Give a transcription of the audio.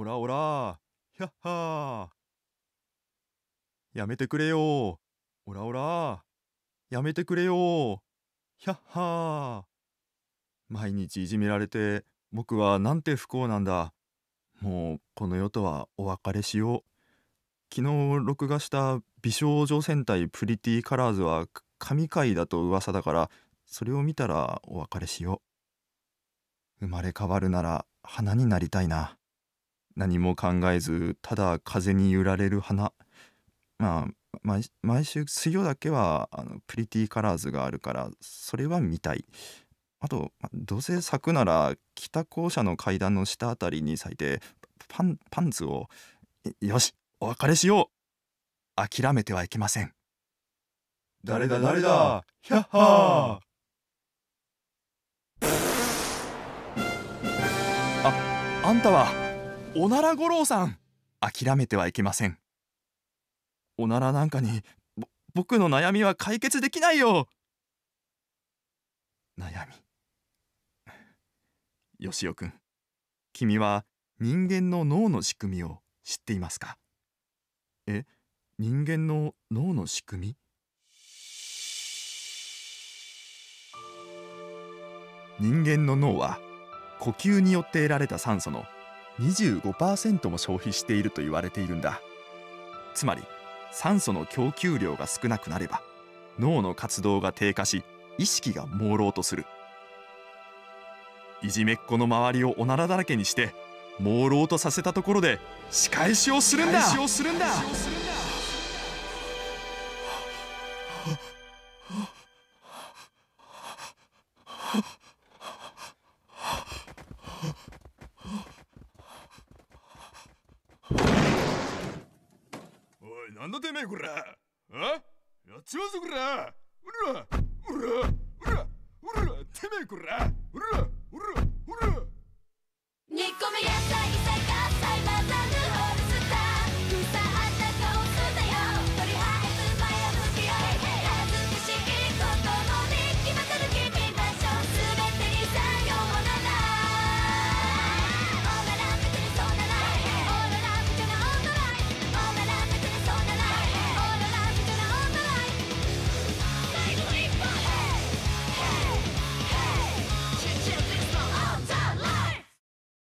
オラオラ。ひゃっはやめてくれよ。オラオラ。やめてくれよ。ひゃっは毎日いじめられて僕はなんて不幸なんだ。もうこの世とはお別れしよう。昨日録画した美少女戦隊プリティカラーズは神回だと噂だからそれを見たらお別れしよう。生まれ変わるなら花になりたいな。何も考えずただ風に揺られる花。まあ毎毎週水曜だけはあのプリティカラーズがあるからそれは見たい。あとどうせ咲くなら北校舎の階段の下あたりに咲いてパンパンツをよしお別れしよう。諦めてはいけません。誰だ誰だ。ひゃっはああんたはおなら五郎さん諦めてはいけません。おならなんかに僕の悩みは解決できないよ。悩み。よしおくん君は人間の脳の仕組みを知っていますか？え人間の脳の仕組み？人間の脳は呼吸によって得られた酸素の25%も消費していると言われているんだ。つまり酸素の供給量が少なくなれば脳の活動が低下し意識が朦朧とする。いじめっ子の周りをおならだらけにして朦朧とさせたところで仕返しをするんだ。仕返しをするんだ。なんだてめえこら。あ？やっちまうぞこらうらうらうらうらてめえこら。